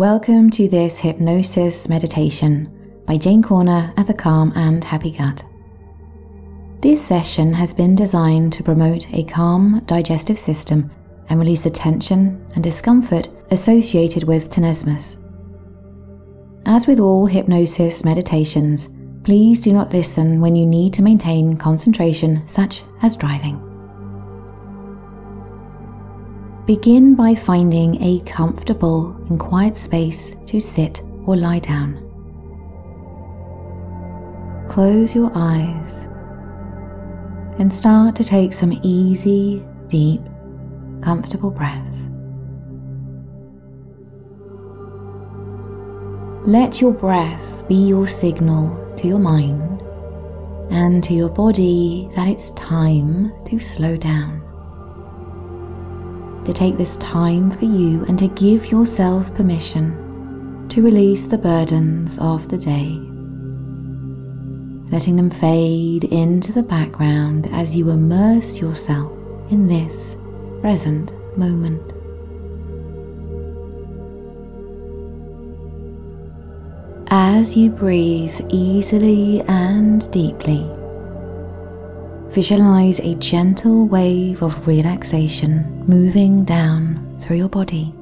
Welcome to this hypnosis meditation by Jayne Corner at the Calm and Happy Gut. This session has been designed to promote a calm digestive system and release the tension and discomfort associated with tenesmus. As with all hypnosis meditations, please do not listen when you need to maintain concentration, such as driving. Begin by finding a comfortable and quiet space to sit or lie down. Close your eyes and start to take some easy, deep, comfortable breaths. Let your breath be your signal to your mind and to your body that it's time to slow down to take this time for you and to give yourself permission to release the burdens of the day, letting them fade into the background as you immerse yourself in this present moment. As you breathe easily and deeply, Visualize a gentle wave of relaxation moving down through your body.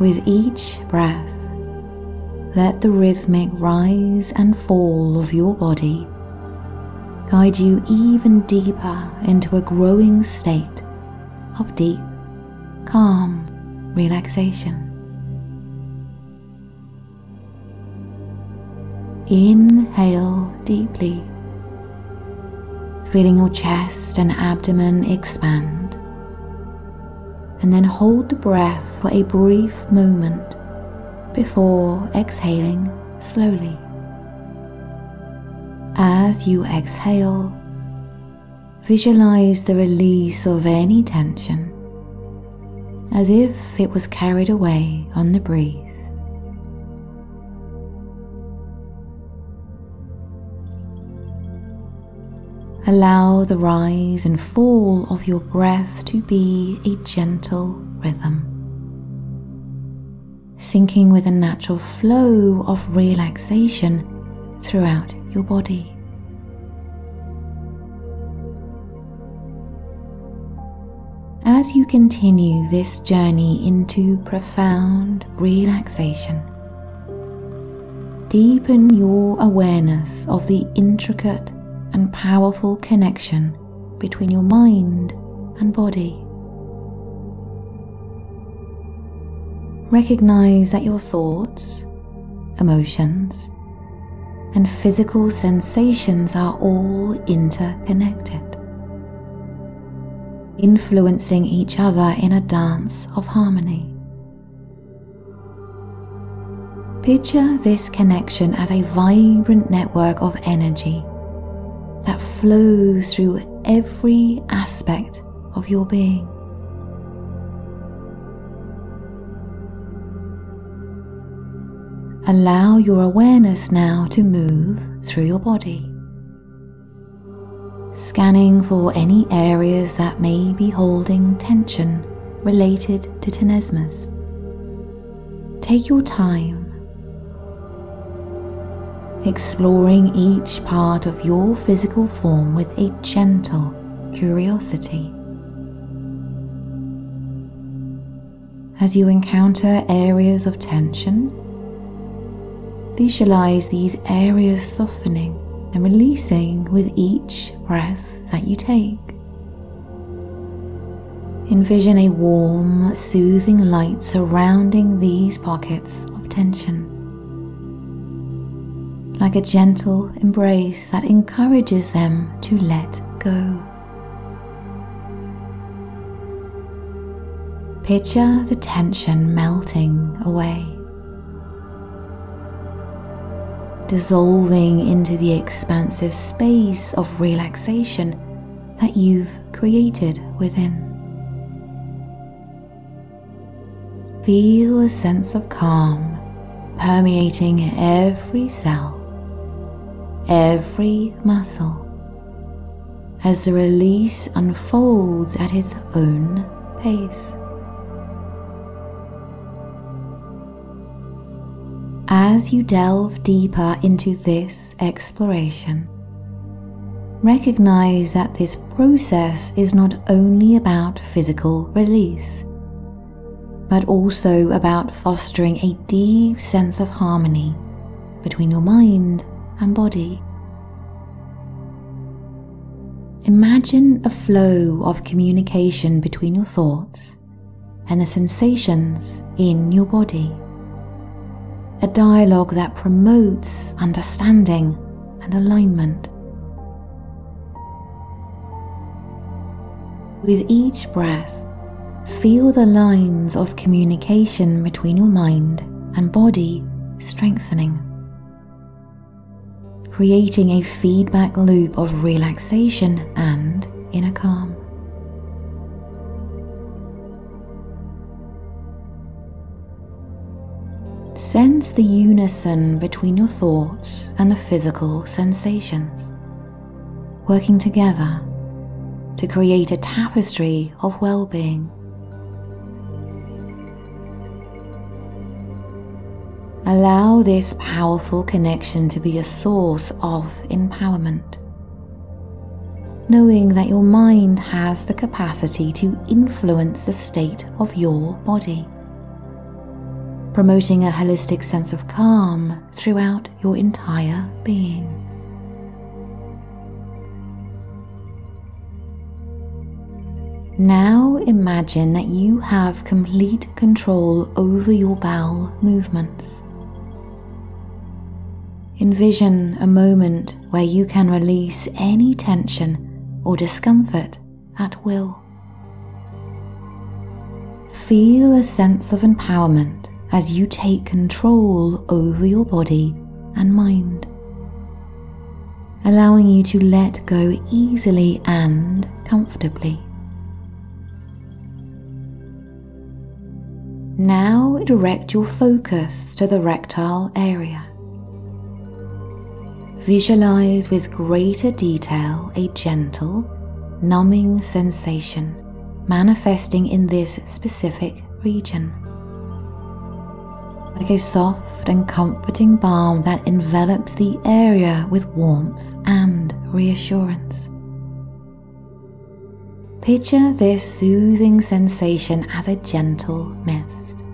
With each breath, let the rhythmic rise and fall of your body guide you even deeper into a growing state of deep, calm relaxation. Inhale deeply, feeling your chest and abdomen expand. And then hold the breath for a brief moment before exhaling slowly. As you exhale, visualize the release of any tension as if it was carried away on the breeze. Allow the rise and fall of your breath to be a gentle rhythm, sinking with a natural flow of relaxation throughout your body. As you continue this journey into profound relaxation, deepen your awareness of the intricate and powerful connection between your mind and body. Recognize that your thoughts, emotions, and physical sensations are all interconnected, influencing each other in a dance of harmony. Picture this connection as a vibrant network of energy that flows through every aspect of your being. Allow your awareness now to move through your body, scanning for any areas that may be holding tension related to tenesmus. Take your time exploring each part of your physical form with a gentle curiosity. As you encounter areas of tension, visualize these areas softening and releasing with each breath that you take. Envision a warm, soothing light surrounding these pockets of tension like a gentle embrace that encourages them to let go. Picture the tension melting away, dissolving into the expansive space of relaxation that you've created within. Feel a sense of calm permeating every cell every muscle as the release unfolds at its own pace. As you delve deeper into this exploration, recognize that this process is not only about physical release, but also about fostering a deep sense of harmony between your mind and body. Imagine a flow of communication between your thoughts and the sensations in your body. A dialogue that promotes understanding and alignment. With each breath, feel the lines of communication between your mind and body strengthening creating a feedback loop of relaxation and inner calm. Sense the unison between your thoughts and the physical sensations, working together to create a tapestry of well being. Allow this powerful connection to be a source of empowerment. Knowing that your mind has the capacity to influence the state of your body. Promoting a holistic sense of calm throughout your entire being. Now imagine that you have complete control over your bowel movements. Envision a moment where you can release any tension or discomfort at will. Feel a sense of empowerment as you take control over your body and mind, allowing you to let go easily and comfortably. Now direct your focus to the rectal area. Visualize with greater detail a gentle, numbing sensation manifesting in this specific region. Like a soft and comforting balm that envelops the area with warmth and reassurance. Picture this soothing sensation as a gentle mist,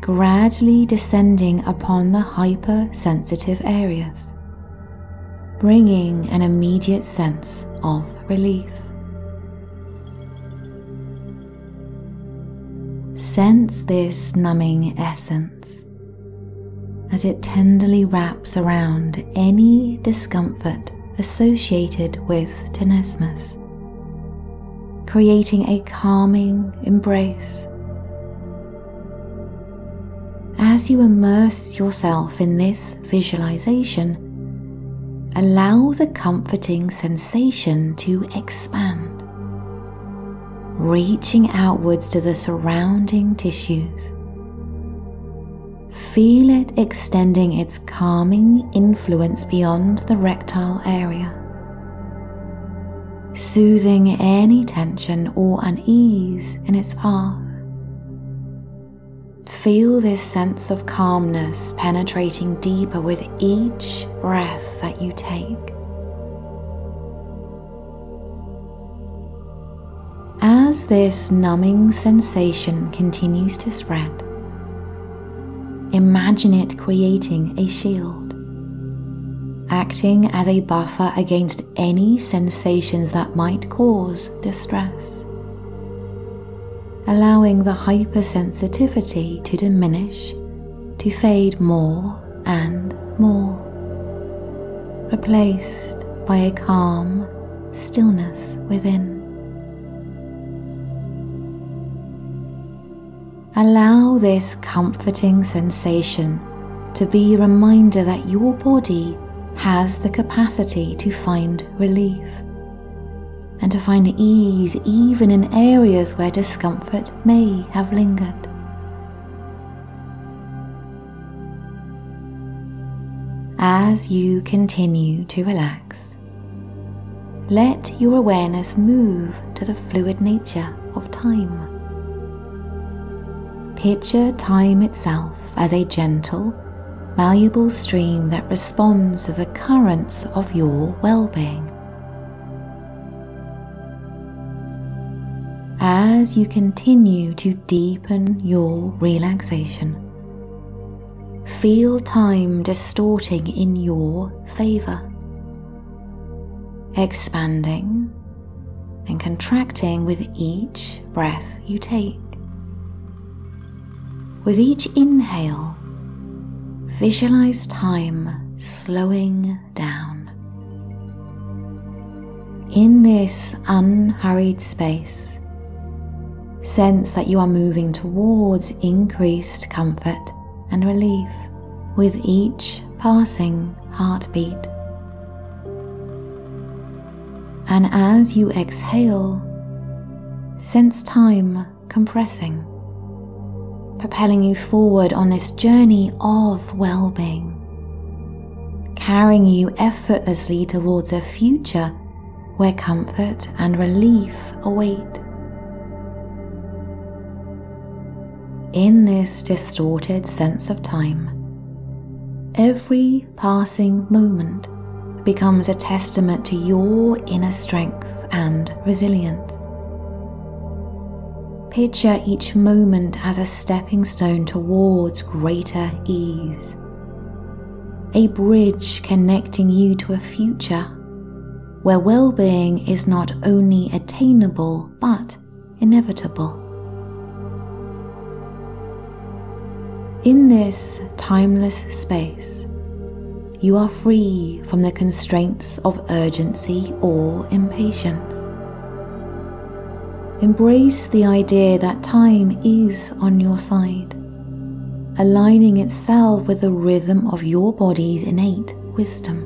gradually descending upon the hypersensitive areas bringing an immediate sense of relief. Sense this numbing essence as it tenderly wraps around any discomfort associated with tenesmus, creating a calming embrace. As you immerse yourself in this visualization, allow the comforting sensation to expand, reaching outwards to the surrounding tissues. Feel it extending its calming influence beyond the rectal area, soothing any tension or unease in its path. Feel this sense of calmness penetrating deeper with each breath that you take. As this numbing sensation continues to spread, imagine it creating a shield, acting as a buffer against any sensations that might cause distress allowing the hypersensitivity to diminish, to fade more and more, replaced by a calm stillness within. Allow this comforting sensation to be a reminder that your body has the capacity to find relief and to find ease even in areas where discomfort may have lingered. As you continue to relax, let your awareness move to the fluid nature of time. Picture time itself as a gentle, malleable stream that responds to the currents of your well being. As you continue to deepen your relaxation, feel time distorting in your favor, expanding and contracting with each breath you take. With each inhale, visualize time slowing down. In this unhurried space, sense that you are moving towards increased comfort and relief with each passing heartbeat. And as you exhale, sense time compressing, propelling you forward on this journey of well being, carrying you effortlessly towards a future where comfort and relief await. In this distorted sense of time, every passing moment becomes a testament to your inner strength and resilience. Picture each moment as a stepping stone towards greater ease, a bridge connecting you to a future where well being is not only attainable but inevitable. In this timeless space, you are free from the constraints of urgency or impatience. Embrace the idea that time is on your side, aligning itself with the rhythm of your body's innate wisdom.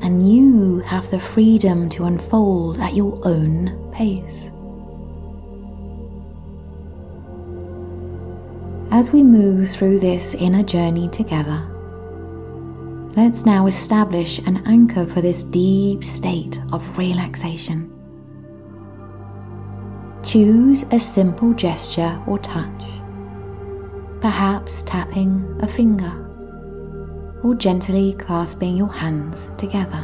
And you have the freedom to unfold at your own pace. As we move through this inner journey together, Let's now establish an anchor for this deep state of relaxation. Choose a simple gesture or touch, perhaps tapping a finger or gently clasping your hands together.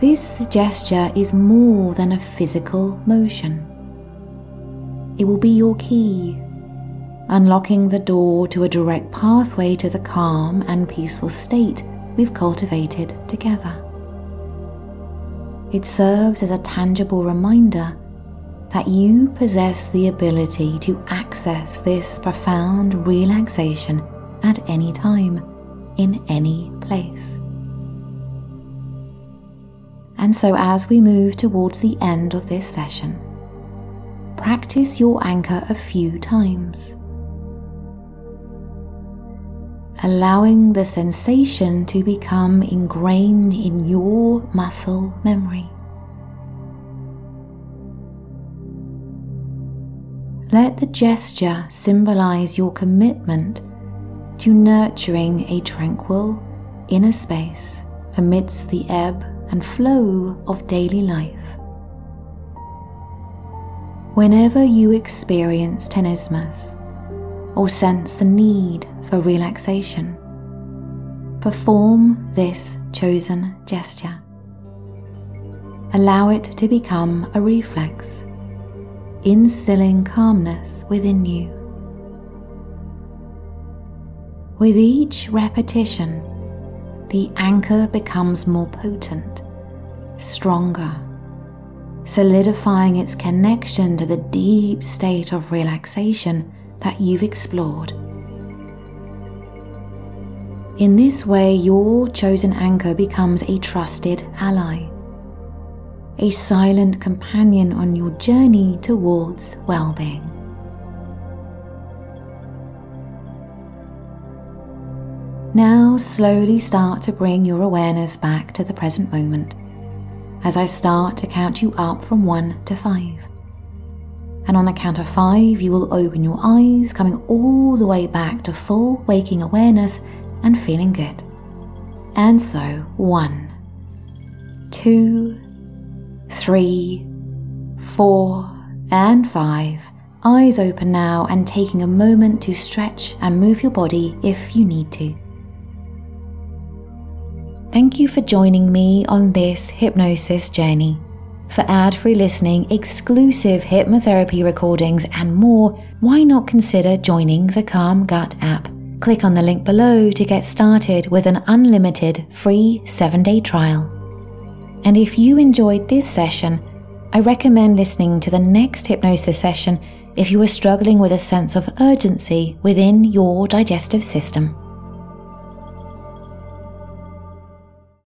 This gesture is more than a physical motion. It will be your key unlocking the door to a direct pathway to the calm and peaceful state we've cultivated together. It serves as a tangible reminder that you possess the ability to access this profound relaxation at any time, in any place. And so, as we move towards the end of this session, practice your anchor a few times allowing the sensation to become ingrained in your muscle memory. Let the gesture symbolize your commitment to nurturing a tranquil inner space amidst the ebb and flow of daily life. Whenever you experience tenesmus, or sense the need for relaxation, perform this chosen gesture. Allow it to become a reflex, instilling calmness within you. With each repetition, the anchor becomes more potent, stronger, solidifying its connection to the deep state of relaxation that you've explored. In this way, your chosen anchor becomes a trusted ally, a silent companion on your journey towards well being. Now, slowly start to bring your awareness back to the present moment as I start to count you up from 1 to 5. And on the count of five, you will open your eyes, coming all the way back to full waking awareness and feeling good. And so, one, two, three, four, and five eyes open now and taking a moment to stretch and move your body if you need to. Thank you for joining me on this hypnosis journey. For ad free listening, exclusive hypnotherapy recordings, and more, why not consider joining the Calm Gut app? Click on the link below to get started with an unlimited free 7 day trial. And if you enjoyed this session, I recommend listening to the next hypnosis session if you are struggling with a sense of urgency within your digestive system.